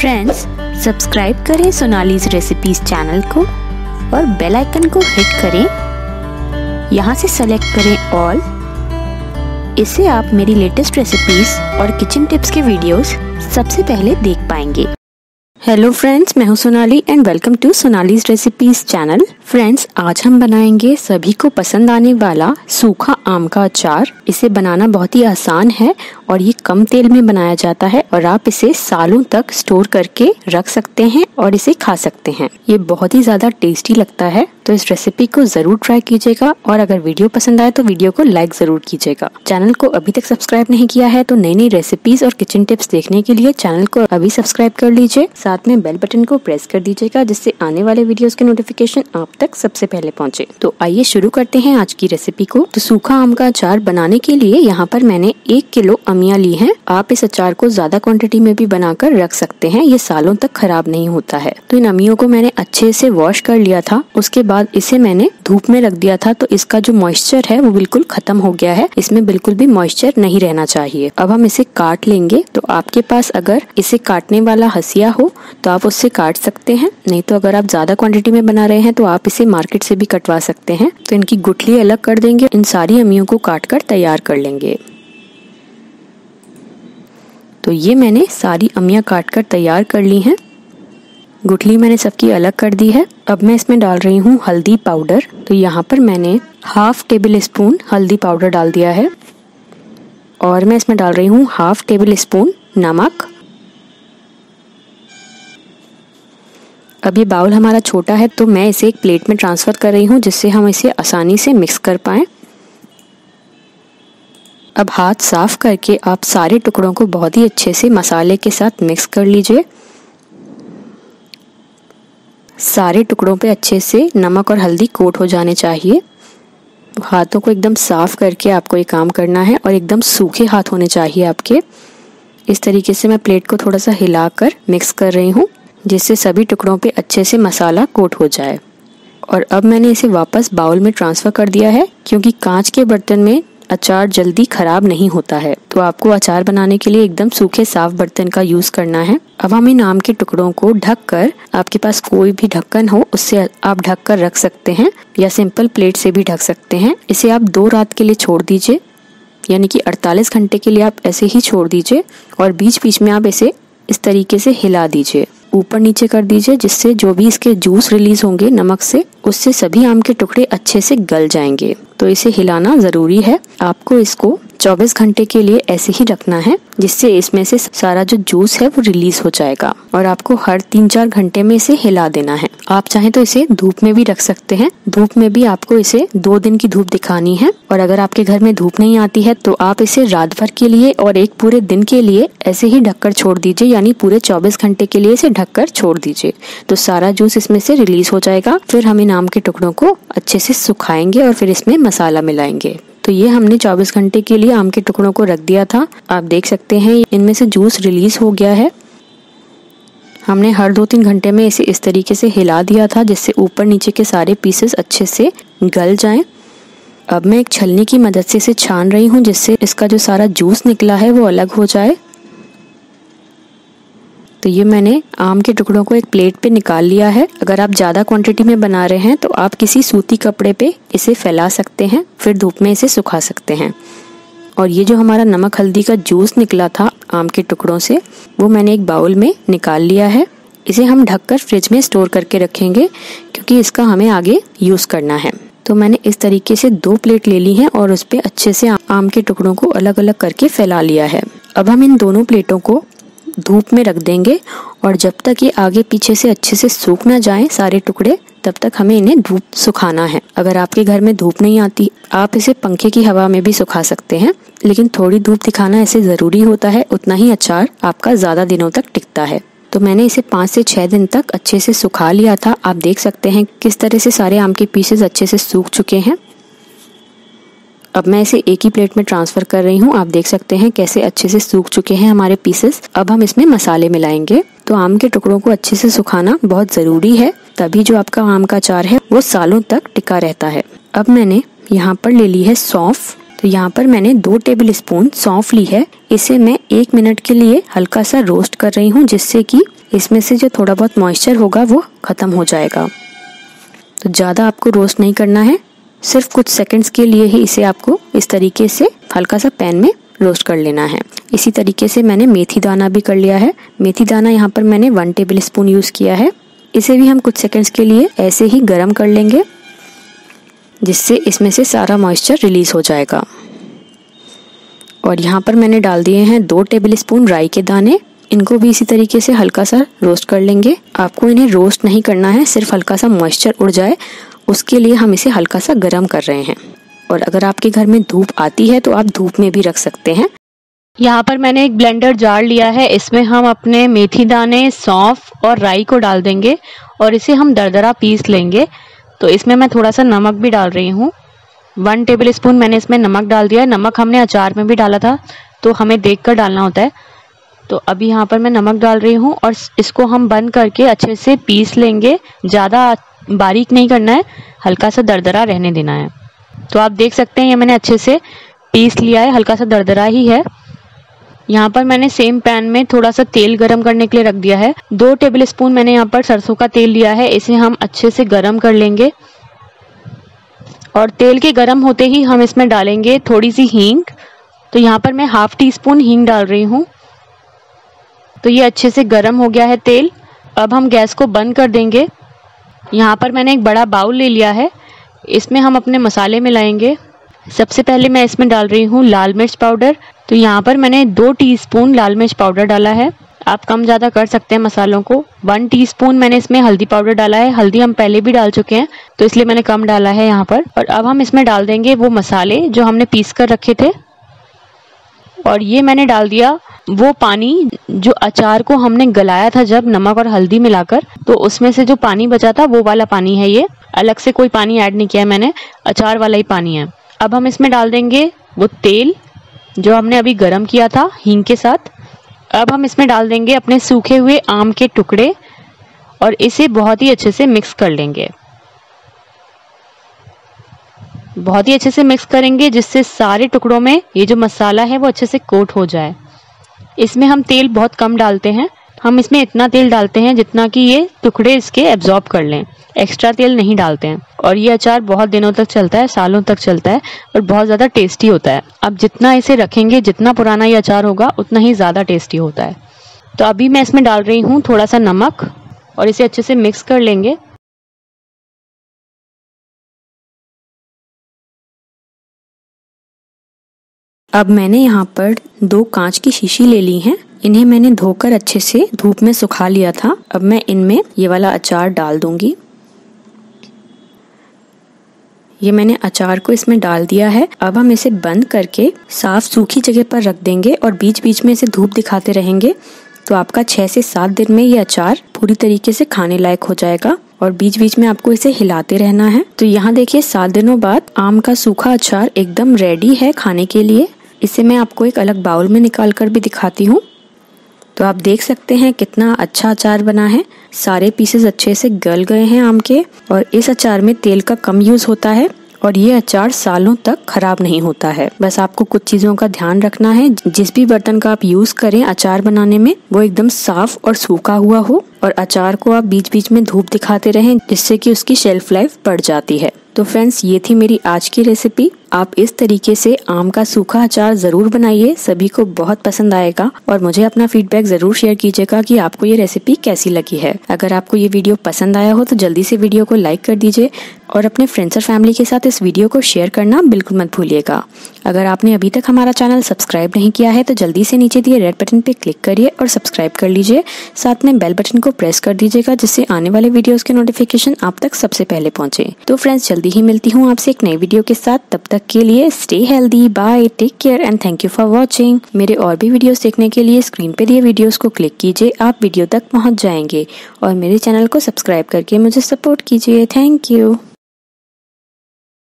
Friends subscribe करें Sonali's recipes channel को और बेल आइकन को हिट करें। यहाँ से सेलेक्ट करें ऑल इससे आप मेरी लेटेस्ट रेसिपीज़ और किचन टिप्स के वीडियोस सबसे पहले देख पाएँगे। हेलो फ्रेंड्स मैं हूँ Sonali and welcome to Sonali's recipes channel friends आज हम बनाएँगे सभी को पसंद आने वाला सूखा आम का अचार। इसे बनाना बहुत ही आसान है और ये कम तेल में बनाया जाता है और आप इसे सालों तक स्टोर करके रख सकते हैं और इसे खा सकते हैं। ये बहुत ही ज़्यादा टेस्टी लगता है तो इस रेसिपी को ज़रूर ट्राई कीजिएगा और अगर वीडियो पसंद आए तो वीडियो को लाइक ज़रूर कीजिएगा। चैनल को अभी तक सब्सक्राइब नहीं किया है तो नई नई रेसिपीज़ और किचन टिप्स देखने के लिए चैनल को अभी सब्सक्राइब कर लीजिए। साथ में बेल बटन को प्रेस कर दीजिएगा जिससे आने वाले वीडियोस के नोटिफिकेशन आप तक सबसे पहले पहुँचे। तो आइए शुरू करते हैं आज की रेसिपी को। तो सूखा आम का अचार बनाने के लिए यहाँ पर मैंने एक किलो अमिया ली है, आप इस अचार को ज़्यादा क्वांटिटी में भी बनाकर रख सकते हैं, ये सालों तक खराब नहीं होता है। तो इन अमियों को मैंने अच्छे से वॉश कर लिया था, उसके बाद इसे मैंने धूप में रख दिया था तो इसका जो मॉइस्चर है, वो बिल्कुल खत्म हो गया है, इसमें बिल्कुल भी मॉइस्चर नहीं रहना चाहिए। अब हम इसे काट लेंगे तो आपके पास अगर इसे काटने वाला हसिया हो तो आप उससे काट सकते हैं, नहीं तो अगर आप ज़्यादा क्वांटिटी में बना रहे हैं तो आप इसे मार्केट से भी कटवा सकते हैं। तो इनकी गुठली अलग कर देंगे, इन सारी अमियों को काट कर तैयार कर लेंगे। तो ये मैंने सारी अमियाँ काट कर तैयार कर ली हैं। गुठली मैंने सबकी अलग कर दी है। अब मैं इसमें डाल रही हूँ हल्दी पाउडर। तो यहाँ पर मैंने हाफ़ टेबल स्पून हल्दी पाउडर डाल दिया है। और मैं इसमें डाल रही हूँ हाफ़ टेबल स्पून नमक। अब ये बाउल हमारा छोटा है तो मैं इसे एक प्लेट में ट्रांसफ़र कर रही हूँ, जिससे हम इसे आसानी से मिक्स कर पाएँ। अब हाथ साफ़ करके आप सारे टुकड़ों को बहुत ही अच्छे से मसाले के साथ मिक्स कर लीजिए। सारे टुकड़ों पे अच्छे से नमक और हल्दी कोट हो जाने चाहिए। हाथों को एकदम साफ़ करके आपको ये काम करना है और एकदम सूखे हाथ होने चाहिए आपके। इस तरीके से मैं प्लेट को थोड़ा सा हिलाकर मिक्स कर रही हूँ, जिससे सभी टुकड़ों पे अच्छे से मसाला कोट हो जाए। और अब मैंने इसे वापस बाउल में ट्रांसफ़र कर दिया है, क्योंकि कांच के बर्तन में अचार जल्दी खराब नहीं होता है। तो आपको अचार बनाने के लिए एकदम सूखे साफ़ बर्तन का यूज़ करना है। अब हम इन आम के टुकड़ों को ढक कर आपके पास कोई भी ढक्कन हो, उससे आप ढक कर रख सकते हैं, या सिंपल प्लेट से भी ढक सकते हैं। इसे आप दो रात के लिए छोड़ दीजिए। यानी कि 48 घंटे के लिए आप ऐसे ही छोड़ दीजिए, और बीच बीच में आप इसे इस तरीके से हिला दीजिए। ऊपर नीचे कर दीजिए, जिससे जो भी इसके जूस रिलीज़ होंगे नमक से उससे सभी आम के टुकड़े अच्छे से गल जाएँगे। तो इसे हिलाना ज़रूरी है। आपको इसको 24 घंटे के लिए ऐसे ही रखना है, जिससे इसमें से सारा जो जूस है वो रिलीज़ हो जाएगा। और आपको हर तीन चार घंटे में इसे हिला देना है। आप चाहे तो इसे धूप में भी रख सकते हैं। धूप में भी आपको इसे दो दिन की धूप दिखानी है। और अगर आपके घर में धूप नहीं आती है तो आप इसे रात भर के लिए और एक पूरे दिन के लिए ऐसे ही ढककर छोड़ दीजिए, यानी पूरे चौबीस घंटे के लिए इसे ढककर छोड़ दीजिए। तो सारा जूस इसमें से रिलीज़ हो जाएगा। फिर हम इन आम के टुकड़ों को अच्छे से सुखाएँगे और फिर इसमें मसाला मिलाएँगे। तो ये हमने 24 घंटे के लिए आम के टुकड़ों को रख दिया था। आप देख सकते हैं, इनमें से जूस रिलीज़ हो गया है। हमने हर दो तीन घंटे में इसे इस तरीके से हिला दिया था, जिससे ऊपर नीचे के सारे पीसेस अच्छे से गल जाएँ। अब मैं एक छलनी की मदद से इसे छान रही हूँ, जिससे इसका जो सारा जूस निकला है, वो अलग हो जाए। तो ये मैंने आम के टुकड़ों को एक प्लेट पे निकाल लिया है। अगर आप ज़्यादा क्वांटिटी में बना रहे हैं तो आप किसी सूती कपड़े पे इसे फैला सकते हैं, फिर धूप में इसे सुखा सकते हैं। और ये जो हमारा नमक हल्दी का जूस निकला था आम के टुकड़ों से, वो मैंने एक बाउल में निकाल लिया है। इसे हम ढककर फ्रिज में स्टोर करके रखेंगे, क्योंकि इसका हमें आगे यूज़ करना है। तो मैंने इस तरीके से दो प्लेट ले ली हैं और उस पर अच्छे से आम के टुकड़ों को अलग अलग करके फैला लिया है। अब हम इन दोनों प्लेटों को धूप में रख देंगे और जब तक ये आगे पीछे से अच्छे से सूख ना जाए सारे टुकड़े, तब तक हमें इन्हें धूप सुखाना है। अगर आपके घर में धूप नहीं आती, आप इसे पंखे की हवा में भी सुखा सकते हैं, लेकिन थोड़ी धूप दिखाना ऐसे ज़रूरी होता है, उतना ही अचार आपका ज़्यादा दिनों तक टिकता है। तो मैंने इसे पाँच से छः दिन तक अच्छे से सुखा लिया था। आप देख सकते हैं किस तरह से सारे आम के पीसेस अच्छे से सूख चुके हैं। अब मैं इसे एक ही प्लेट में ट्रांसफ़र कर रही हूँ। आप देख सकते हैं कैसे अच्छे से सूख चुके हैं हमारे पीसेस अब हम इसमें मसाले मिलाएँगे। तो आम के टुकड़ों को अच्छे से सुखाना बहुत ज़रूरी है। तभी जो आपका आम का अचार है, वो सालों तक टिका रहता है। अब मैंने यहाँ पर ले ली है सौंफ। तो यहाँ पर मैंने दो टेबल स्पून सौंफ ली है। इसे मैं एक मिनट के लिए हल्का सा रोस्ट कर रही हूँ, जिससे कि इसमें से जो थोड़ा बहुत मॉइस्चर होगा, वो ख़त्म हो जाएगा। तो ज़्यादा आपको रोस्ट नहीं करना है। सिर्फ़ कुछ सेकंड्स के लिए ही इसे आपको इस तरीके से हल्का सा पैन में रोस्ट कर लेना है। इसी तरीके से मैंने मेथी दाना भी कर लिया है। मेथी दाना यहाँ पर मैंने वन टेबल स्पून यूज़ किया है। इसे भी हम कुछ सेकंड्स के लिए ऐसे ही गर्म कर लेंगे, जिससे इसमें से सारा मॉइस्चर रिलीज़ हो जाएगा। और यहाँ पर मैंने डाल दिए हैं दो टेबल स्पून राई के दाने। इनको भी इसी तरीके से हल्का सा रोस्ट कर लेंगे। आपको इन्हें रोस्ट नहीं करना है, सिर्फ़ हल्का सा मॉइस्चर उड़ जाए। उसके लिए हम इसे हल्का सा गर्म कर रहे हैं। और अगर आपके घर में धूप आती है तो आप धूप में भी रख सकते हैं। यहाँ पर मैंने एक ब्लेंडर जार लिया है। इसमें हम अपने मेथी दाने, सौंफ और राई को डाल देंगे और इसे हम दरदरा पीस लेंगे। तो इसमें मैं थोड़ा सा नमक भी डाल रही हूँ। वन टेबल स्पून मैंने इसमें नमक डाल दिया है। नमक हमने अचार में भी डाला था तो हमें देख कर डालना होता है। तो अभी यहाँ पर मैं नमक डाल रही हूँ और इसको हम बंद करके अच्छे से पीस लेंगे। ज़्यादा बारीक नहीं करना है हल्का सा दरदरा रहने देना है। तो आप देख सकते हैं, ये मैंने अच्छे से पीस लिया है हल्का सा दरदरा ही है। यहाँ पर मैंने सेम पैन में थोड़ा सा तेल गरम करने के लिए रख दिया है। दो टेबल स्पून मैंने यहाँ पर सरसों का तेल लिया है, इसे हम अच्छे से गरम कर लेंगे। और तेल के गरम होते ही हम इसमें डालेंगे थोड़ी सी हींग। तो यहाँ पर मैं हाफ़ टी स्पून हींग डाल रही हूँ। तो ये अच्छे से गर्म हो गया है तेल। अब हम गैस को बंद कर देंगे। यहाँ पर मैंने एक बड़ा बाउल ले लिया है। इसमें हम अपने मसाले मिलाएँगे। सबसे पहले मैं इसमें डाल रही हूँ लाल मिर्च पाउडर। तो यहाँ पर मैंने दो टीस्पून लाल मिर्च पाउडर डाला है। आप कम ज़्यादा कर सकते हैं मसालों को। वन टीस्पून मैंने इसमें हल्दी पाउडर डाला है। हल्दी हम पहले भी डाल चुके हैं तो इसलिए मैंने कम डाला है यहाँ पर। और अब हम इसमें डाल देंगे वो मसाले जो हमने पीस कर रखे थे। और ये मैंने डाल दिया वो पानी जो अचार को हमने गलाया था जब नमक और हल्दी मिलाकर तो उसमें से जो पानी बचा था, वो वाला पानी है ये। अलग से कोई पानी ऐड नहीं किया है मैंने, अचार वाला ही पानी है। अब हम इसमें डाल देंगे वो तेल, जो हमने अभी गरम किया था हींग के साथ। अब हम इसमें डाल देंगे अपने सूखे हुए आम के टुकड़े और इसे बहुत ही अच्छे से मिक्स कर लेंगे। बहुत ही अच्छे से मिक्स करेंगे, जिससे सारे टुकड़ों में ये जो मसाला है, वो अच्छे से कोट हो जाए। इसमें हम तेल बहुत कम डालते हैं। हम इसमें इतना तेल डालते हैं जितना कि ये टुकड़े इसके एब्जॉर्ब कर लें। एक्स्ट्रा तेल नहीं डालते हैं। और ये अचार बहुत दिनों तक चलता है, सालों तक चलता है और बहुत ज़्यादा टेस्टी होता है। अब जितना इसे रखेंगे, जितना पुराना ये अचार होगा, उतना ही ज़्यादा टेस्टी होता है। तो अभी मैं इसमें डाल रही हूँ थोड़ा सा नमक और इसे अच्छे से मिक्स कर लेंगे। अब मैंने यहाँ पर दो कांच की शीशी ले ली हैं। इन्हें मैंने धोकर अच्छे से धूप में सुखा लिया था। अब मैं इनमें ये वाला अचार डाल दूँगी। ये मैंने अचार को इसमें डाल दिया है। अब हम इसे बंद करके साफ़ सूखी जगह पर रख देंगे और बीच बीच में इसे धूप दिखाते रहेंगे। तो आपका छह से सात दिन में ये अचार पूरी तरीके से खाने लायक हो जाएगा और बीच बीच में आपको इसे हिलाते रहना है। तो यहाँ देखिए, सात दिनों बाद आम का सूखा अचार एकदम रेडी है खाने के लिए। इसे मैं आपको एक अलग बाउल में निकाल कर भी दिखाती हूँ। तो आप देख सकते हैं कितना अच्छा अचार बना है। सारे पीसेस अच्छे से गल गए हैं आम के और इस अचार में तेल का कम यूज़ होता है और ये अचार सालों तक खराब नहीं होता है। बस आपको कुछ चीज़ों का ध्यान रखना है। जिस भी बर्तन का आप यूज़ करें अचार बनाने में, वो एकदम साफ़ और सूखा हुआ हो और अचार को आप बीच बीच में धूप दिखाते रहें जिससे कि उसकी शेल्फ लाइफ बढ़ जाती है। तो फ्रेंड्स ये थी मेरी आज की रेसिपी आप इस तरीके से आम का सूखा अचार ज़रूर बनाइए, सभी को बहुत पसंद आएगा और मुझे अपना फीडबैक ज़रूर शेयर कीजिएगा कि आपको ये रेसिपी कैसी लगी है. अगर आपको ये वीडियो पसंद आया हो तो जल्दी से वीडियो को लाइक कर दीजिए और अपने फ्रेंड्स और फैमिली के साथ इस वीडियो को शेयर करना बिल्कुल मत भूलिएगा. अगर आपने अभी तक हमारा चैनल सब्सक्राइब नहीं किया है तो जल्दी से नीचे दिए रेड बटन पे क्लिक करिए और सब्सक्राइब कर लीजिए. साथ में बेल बटन को प्रेस कर दीजिएगा, जिससे आने वाले वीडियोस के नोटिफिकेशन आप तक सबसे पहले पहुँचे. तो फ्रेंड्स जल्दी ही मिलती हूँ आपसे एक नई वीडियो के साथ। तब तक के लिए stay healthy bye take care and thank you for watching मेरे और भी वीडियोस देखने के लिए स्क्रीन पे दिए वीडियोस को क्लिक कीजिए, आप वीडियो तक पहुँच जाएँगे। और मेरे चैनल को सब्सक्राइब करके मुझे सपोर्ट कीजिए। Thank you